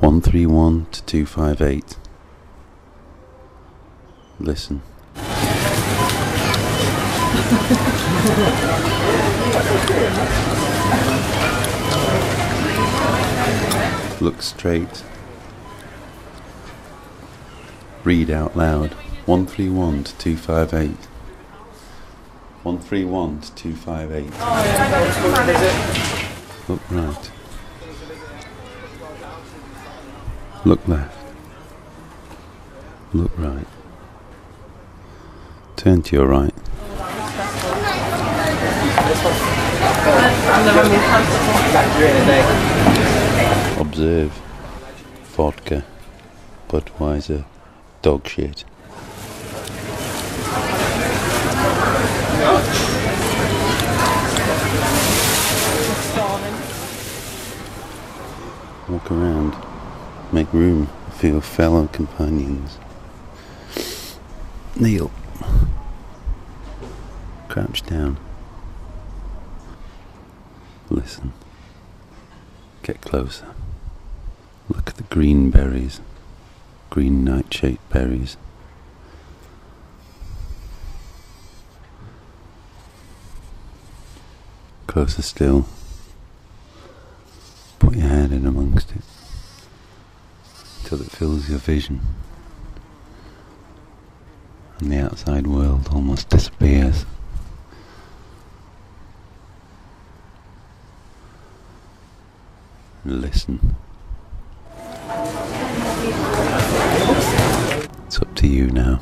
131 to 258. Listen. Look straight. Read out loud. 131 to 258. 131 to 258. Look right. Look left. Look right. Turn to your right. Observe. Vodka. Budweiser. Dog shit. Walk around. Make room for your fellow companions. Kneel. Crouch down. Listen. Get closer. Look at the green berries. Green nightshade berries. Closer still. Till it fills your vision and the outside world almost disappears. Listen. It's up to you now.